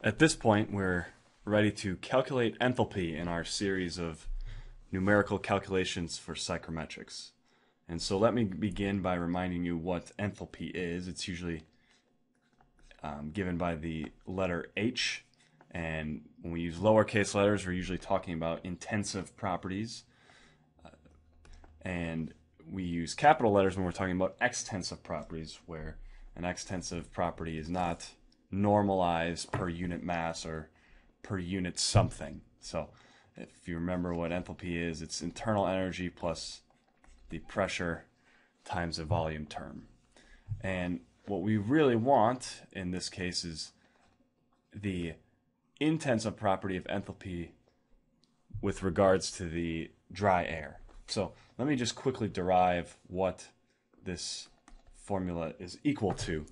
At this point, we're ready to calculate enthalpy in our series of numerical calculations for psychrometrics. And so let me begin by reminding you what enthalpy is. It's usually um, given by the letter H, and when we use lowercase letters, we're usually talking about intensive properties. Uh, and we use capital letters when we're talking about extensive properties, where an extensive property is not normalized per unit mass or per unit something. So if you remember what enthalpy is, it's internal energy plus the pressure times the volume term. And what we really want in this case is the intensive property of enthalpy with regards to the dry air. So let me just quickly derive what this formula is equal to.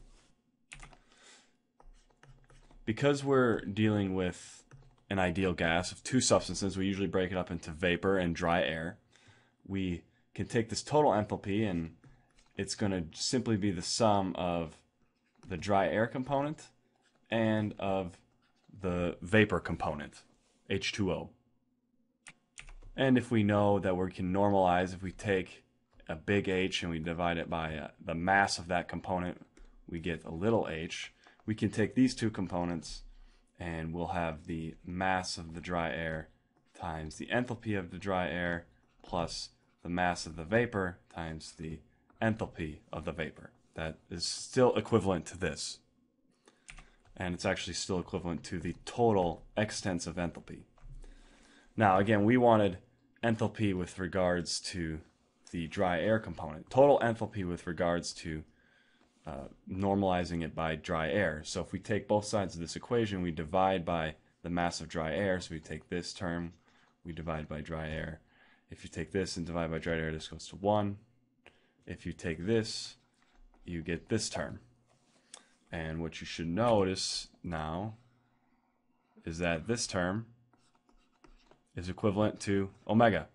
Because we're dealing with an ideal gas of two substances, we usually break it up into vapor and dry air. We can take this total enthalpy and it's going to simply be the sum of the dry air component and of the vapor component, H2O. And if we know that we can normalize, if we take a big H and we divide it by uh, the mass of that component, we get a little h. We can take these two components and we'll have the mass of the dry air times the enthalpy of the dry air plus the mass of the vapor times the enthalpy of the vapor. That is still equivalent to this. And it's actually still equivalent to the total extensive enthalpy. Now, again, we wanted enthalpy with regards to the dry air component. Total enthalpy with regards to uh, normalizing it by dry air. So if we take both sides of this equation, we divide by the mass of dry air. So we take this term, we divide by dry air. If you take this and divide by dry air, this goes to 1. If you take this, you get this term. And what you should notice now is that this term is equivalent to omega,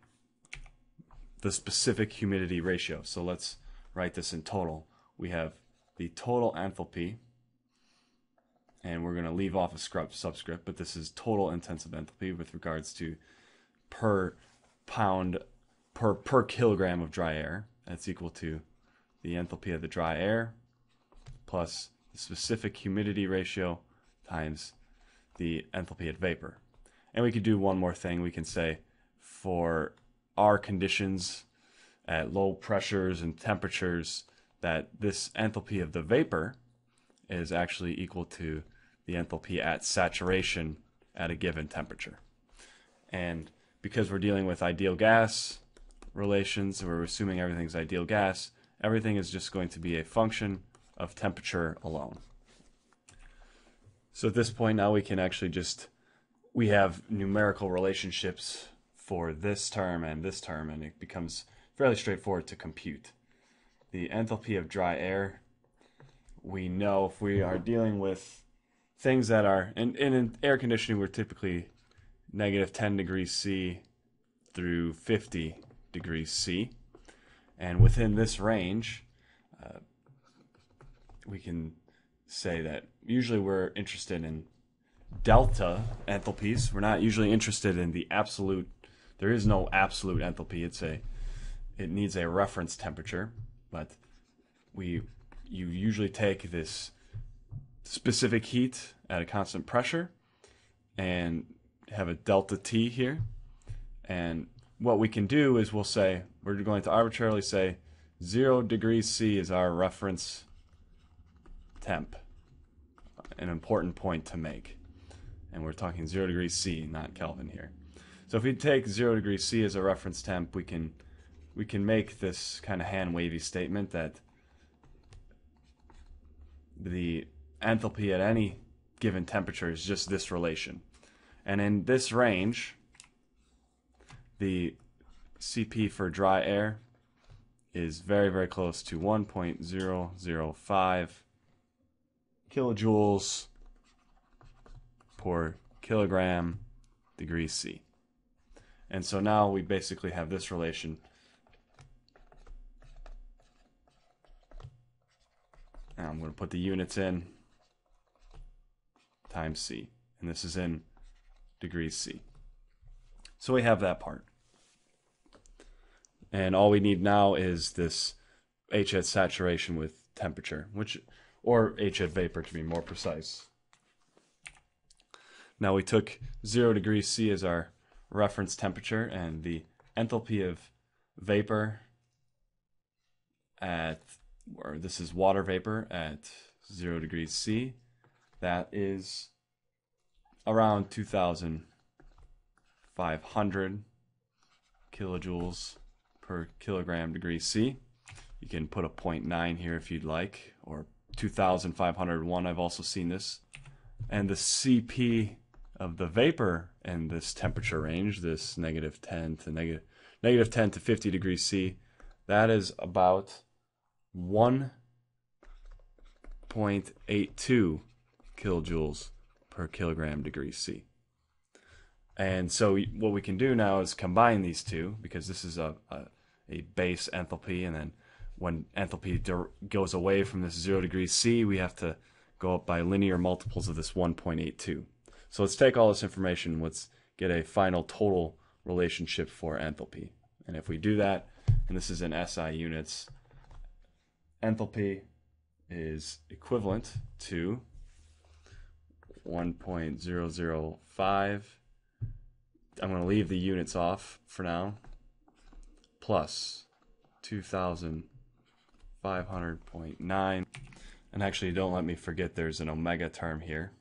the specific humidity ratio. So let's write this in total. We have the total enthalpy, and we're going to leave off a scrub subscript, but this is total intensive enthalpy with regards to per pound per per kilogram of dry air. That's equal to the enthalpy of the dry air plus the specific humidity ratio times the enthalpy at vapor. And we could do one more thing. We can say for our conditions at low pressures and temperatures, that this enthalpy of the vapor is actually equal to the enthalpy at saturation at a given temperature. And because we're dealing with ideal gas relations, we're assuming everything's ideal gas, everything is just going to be a function of temperature alone. So at this point now we can actually just, we have numerical relationships for this term and this term and it becomes fairly straightforward to compute the enthalpy of dry air, we know if we are dealing with things that are, and, and in air conditioning, we're typically negative 10 degrees C through 50 degrees C. And within this range, uh, we can say that usually we're interested in delta enthalpies. We're not usually interested in the absolute. There is no absolute enthalpy. It's a it needs a reference temperature but we you usually take this specific heat at a constant pressure and have a delta T here. And what we can do is we'll say, we're going to arbitrarily say 0 degrees C is our reference temp. An important point to make. And we're talking 0 degrees C, not Kelvin here. So if we take 0 degrees C as a reference temp, we can we can make this kind of hand wavy statement that the enthalpy at any given temperature is just this relation. And in this range, the CP for dry air is very, very close to 1.005 kilojoules per kilogram degrees C. And so now we basically have this relation I'm going to put the units in times C. and this is in degrees C. So we have that part. And all we need now is this H at saturation with temperature, which or H at vapor to be more precise. Now we took 0 degrees C as our reference temperature and the enthalpy of vapor at or this is water vapor at 0 degrees C. That is around 2,500 kilojoules per kilogram degree C. You can put a 0.9 here if you'd like, or 2,501. I've also seen this. And the CP of the vapor in this temperature range, this negative 10 to negative, negative 10 to 50 degrees C, that is about 1.82 kilojoules per kilogram degree C. And so what we can do now is combine these two because this is a, a, a base enthalpy and then when enthalpy goes away from this 0 degrees C, we have to go up by linear multiples of this 1.82. So let's take all this information, let's get a final total relationship for enthalpy. And if we do that, and this is in SI units, enthalpy is equivalent to 1.005. I'm going to leave the units off for now. Plus 2,500.9. And actually, don't let me forget there's an omega term here.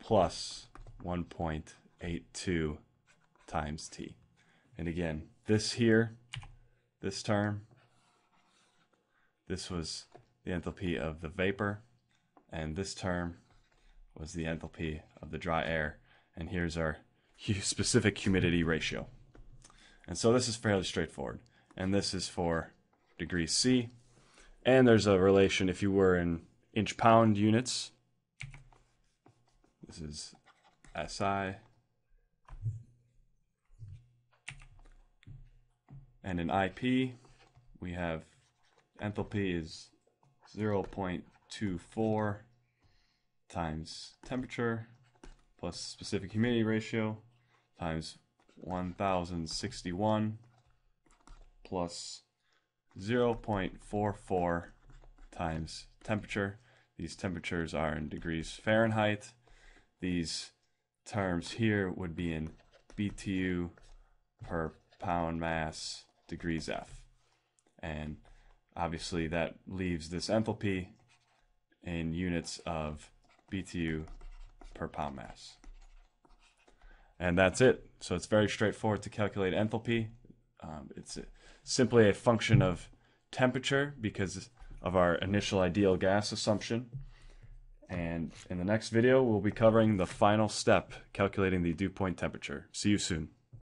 Plus 1.82 times t. And again, this here, this term, this was the enthalpy of the vapor, and this term was the enthalpy of the dry air. And here's our specific humidity ratio. And so this is fairly straightforward. And this is for degree C. And there's a relation if you were in inch pound units. This is SI. And in IP, we have enthalpy is 0.24 times temperature plus specific humidity ratio times 1061 plus 0.44 times temperature. These temperatures are in degrees Fahrenheit. These terms here would be in BTU per pound mass degrees F. And obviously that leaves this enthalpy in units of BTU per pound mass. And that's it. So it's very straightforward to calculate enthalpy. Um, it's simply a function of temperature because of our initial ideal gas assumption. And in the next video, we'll be covering the final step, calculating the dew point temperature. See you soon.